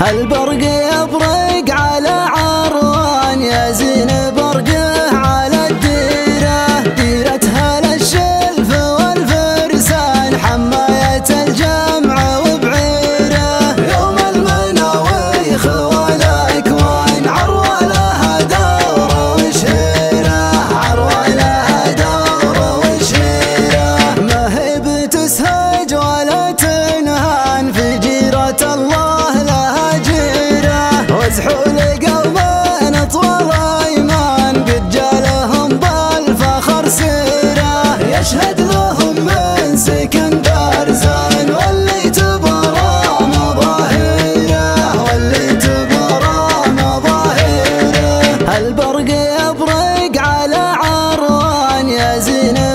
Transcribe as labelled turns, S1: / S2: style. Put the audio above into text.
S1: هالبرق البرق يبرق على عروان يا زين